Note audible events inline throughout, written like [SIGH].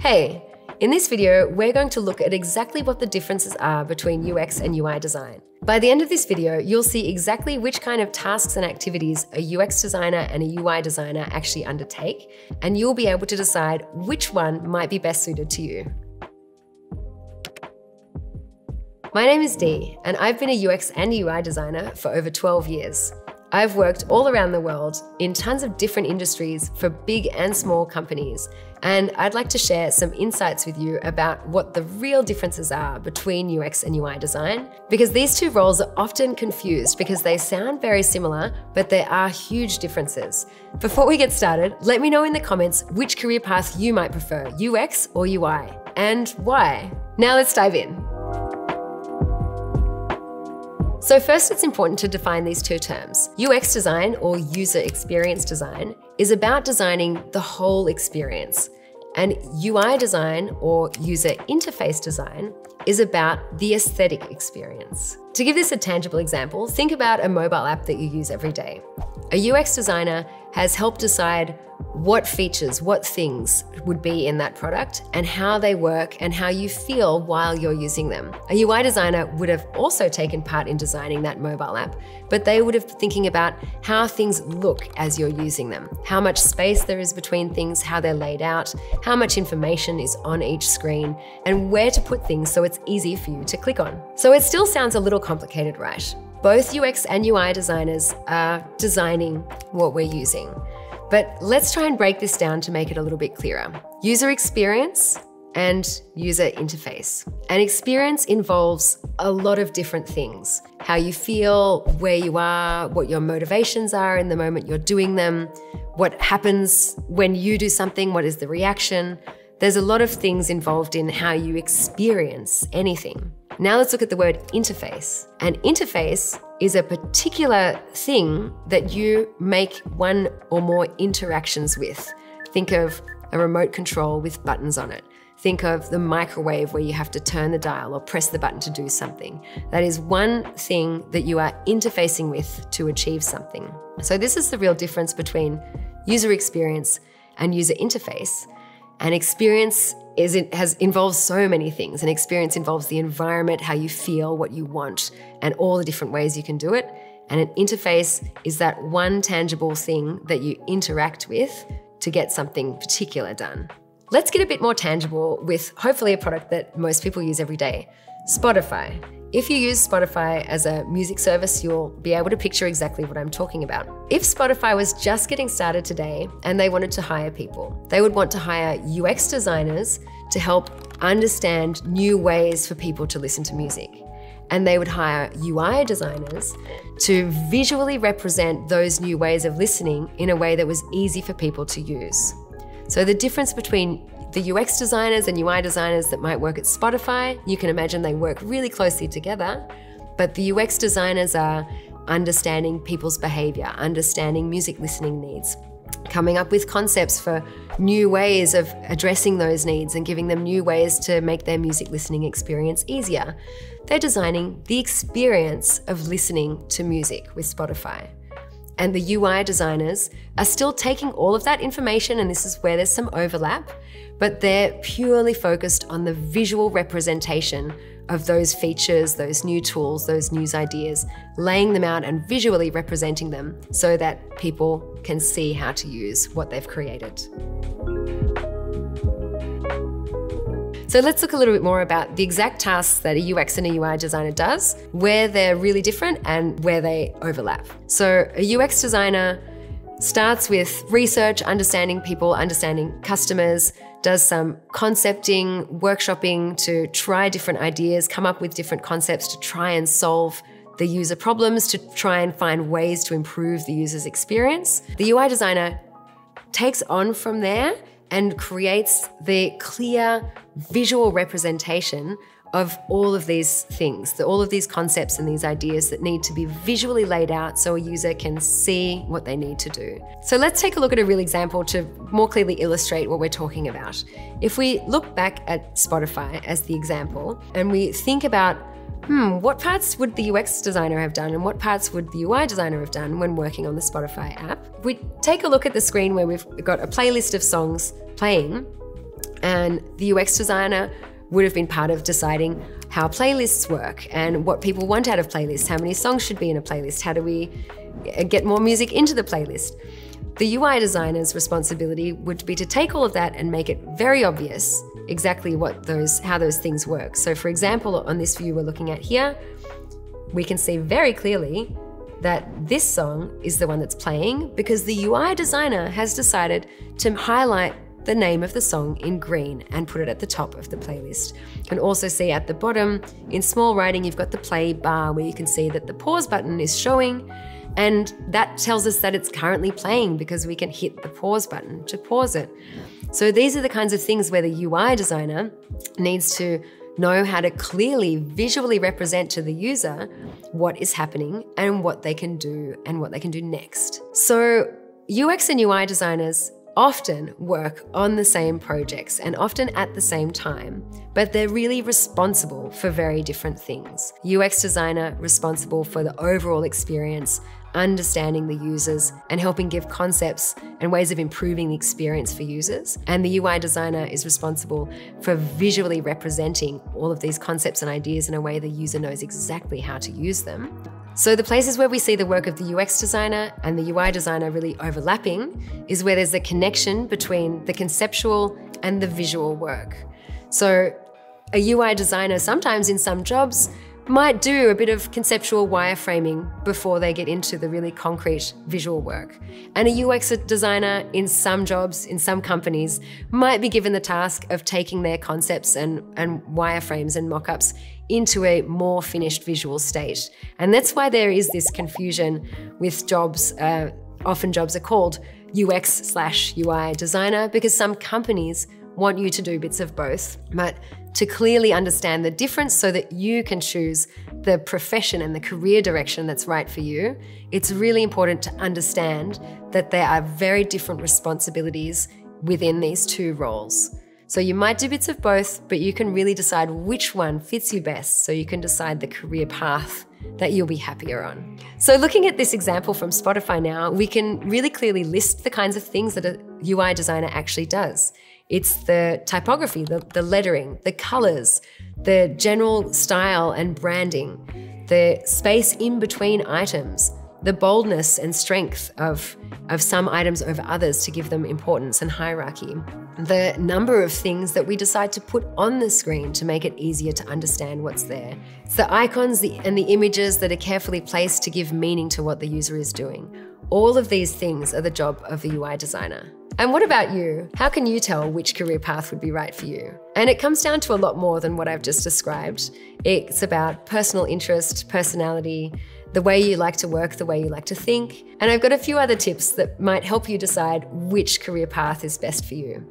Hey, in this video, we're going to look at exactly what the differences are between UX and UI design. By the end of this video, you'll see exactly which kind of tasks and activities a UX designer and a UI designer actually undertake, and you'll be able to decide which one might be best suited to you. My name is Dee, and I've been a UX and UI designer for over 12 years. I've worked all around the world in tons of different industries for big and small companies, and I'd like to share some insights with you about what the real differences are between UX and UI design, because these two roles are often confused because they sound very similar, but there are huge differences. Before we get started, let me know in the comments which career path you might prefer, UX or UI, and why. Now let's dive in. So first it's important to define these two terms. UX design or user experience design is about designing the whole experience. And UI design or user interface design is about the aesthetic experience. To give this a tangible example, think about a mobile app that you use every day. A UX designer has helped decide what features, what things would be in that product, and how they work and how you feel while you're using them. A UI designer would have also taken part in designing that mobile app, but they would have been thinking about how things look as you're using them, how much space there is between things, how they're laid out, how much information is on each screen, and where to put things so it's easy for you to click on. So it still sounds a little complicated, right? Both UX and UI designers are designing what we're using. But let's try and break this down to make it a little bit clearer. User experience and user interface. An experience involves a lot of different things how you feel, where you are, what your motivations are in the moment you're doing them, what happens when you do something, what is the reaction. There's a lot of things involved in how you experience anything. Now let's look at the word interface. An interface is a particular thing that you make one or more interactions with. Think of a remote control with buttons on it. Think of the microwave where you have to turn the dial or press the button to do something. That is one thing that you are interfacing with to achieve something. So, this is the real difference between user experience and user interface. An experience is it has involves so many things. An experience involves the environment, how you feel, what you want, and all the different ways you can do it. And an interface is that one tangible thing that you interact with to get something particular done. Let's get a bit more tangible with hopefully a product that most people use every day Spotify. If you use Spotify as a music service, you'll be able to picture exactly what I'm talking about. If Spotify was just getting started today and they wanted to hire people, they would want to hire UX designers to help understand new ways for people to listen to music. And they would hire UI designers to visually represent those new ways of listening in a way that was easy for people to use. So the difference between the UX designers and UI designers that might work at Spotify, you can imagine they work really closely together. But the UX designers are understanding people's behavior, understanding music listening needs, coming up with concepts for new ways of addressing those needs and giving them new ways to make their music listening experience easier. They're designing the experience of listening to music with Spotify. And the UI designers are still taking all of that information, and this is where there's some overlap, but they're purely focused on the visual representation of those features, those new tools, those news ideas, laying them out and visually representing them so that people can see how to use what they've created. So let's look a little bit more about the exact tasks that a UX and a UI designer does, where they're really different and where they overlap. So a UX designer starts with research, understanding people, understanding customers, does some concepting, workshopping to try different ideas, come up with different concepts to try and solve the user problems, to try and find ways to improve the user's experience. The UI designer takes on from there and creates the clear visual representation of all of these things, all of these concepts and these ideas that need to be visually laid out so a user can see what they need to do. So let's take a look at a real example to more clearly illustrate what we're talking about. If we look back at Spotify as the example and we think about hmm, what parts would the UX designer have done and what parts would the UI designer have done when working on the Spotify app? We take a look at the screen where we've got a playlist of songs playing. And the UX designer would have been part of deciding how playlists work and what people want out of playlists, how many songs should be in a playlist, how do we get more music into the playlist. The UI designer's responsibility would be to take all of that and make it very obvious exactly what those how those things work. So for example, on this view we're looking at here, we can see very clearly that this song is the one that's playing because the UI designer has decided to highlight the name of the song in green and put it at the top of the playlist. You can also see at the bottom, in small writing, you've got the play bar where you can see that the pause button is showing and that tells us that it's currently playing because we can hit the pause button to pause it. So these are the kinds of things where the UI designer needs to know how to clearly visually represent to the user what is happening and what they can do and what they can do next. So UX and UI designers often work on the same projects and often at the same time, but they're really responsible for very different things. UX designer responsible for the overall experience, understanding the users and helping give concepts and ways of improving the experience for users. And the UI designer is responsible for visually representing all of these concepts and ideas in a way the user knows exactly how to use them. So, the places where we see the work of the UX designer and the UI designer really overlapping is where there's a connection between the conceptual and the visual work. So, a UI designer sometimes in some jobs might do a bit of conceptual wireframing before they get into the really concrete visual work. And a UX designer in some jobs, in some companies, might be given the task of taking their concepts and, and wireframes and mock-ups into a more finished visual state. And that's why there is this confusion with jobs, uh, often jobs are called UX slash UI designer because some companies want you to do bits of both, but to clearly understand the difference so that you can choose the profession and the career direction that's right for you, it's really important to understand that there are very different responsibilities within these two roles. So you might do bits of both, but you can really decide which one fits you best so you can decide the career path that you'll be happier on. So, looking at this example from Spotify now, we can really clearly list the kinds of things that a UI designer actually does. It's the typography, the, the lettering, the colors, the general style and branding, the space in between items, the boldness and strength of, of some items over others to give them importance and hierarchy, the number of things that we decide to put on the screen to make it easier to understand what's there. It's the icons the, and the images that are carefully placed to give meaning to what the user is doing. All of these things are the job of the UI designer. And what about you? How can you tell which career path would be right for you? And it comes down to a lot more than what I've just described. It's about personal interest, personality, the way you like to work, the way you like to think. And I've got a few other tips that might help you decide which career path is best for you.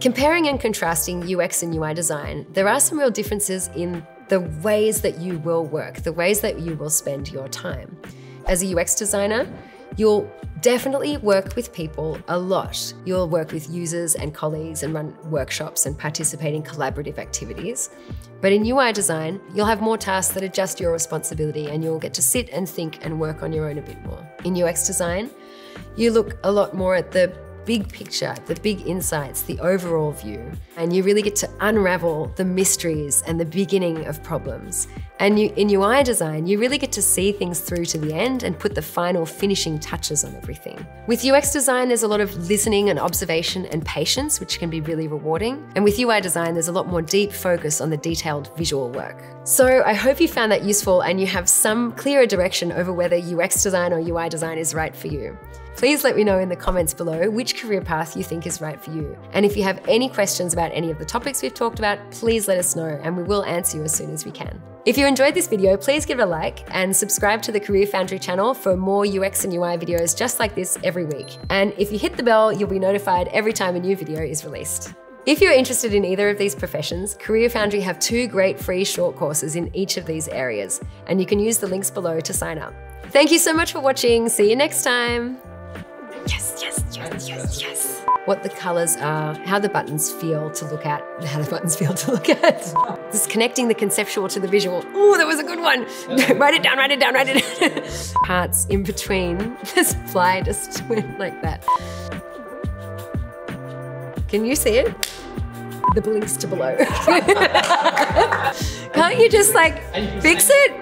Comparing and contrasting UX and UI design, there are some real differences in the ways that you will work, the ways that you will spend your time. As a UX designer, You'll definitely work with people a lot. You'll work with users and colleagues and run workshops and participate in collaborative activities. But in UI design, you'll have more tasks that are just your responsibility and you'll get to sit and think and work on your own a bit more. In UX design, you look a lot more at the big picture, the big insights, the overall view. And you really get to unravel the mysteries and the beginning of problems. And you, in UI design, you really get to see things through to the end and put the final finishing touches on everything. With UX design, there's a lot of listening and observation and patience, which can be really rewarding. And with UI design, there's a lot more deep focus on the detailed visual work. So I hope you found that useful and you have some clearer direction over whether UX design or UI design is right for you. Please let me know in the comments below which career path you think is right for you. And if you have any questions about any of the topics we've talked about, please let us know and we will answer you as soon as we can. If you enjoyed this video, please give it a like and subscribe to the Career Foundry channel for more UX and UI videos just like this every week. And if you hit the bell, you'll be notified every time a new video is released. If you're interested in either of these professions, Career Foundry have two great free short courses in each of these areas, and you can use the links below to sign up. Thank you so much for watching. See you next time. Yes, yes, yes, yes, yes. What the colors are, how the buttons feel to look at, [LAUGHS] how the buttons feel to look at. Just connecting the conceptual to the visual. Oh, that was a good one. [LAUGHS] write it down, write it down, write it down. [LAUGHS] Parts in between. This fly just went like that. Can you see it? The blinks to below. Can't you just like fix it?